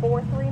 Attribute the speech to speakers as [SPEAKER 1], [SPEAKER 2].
[SPEAKER 1] Four, three.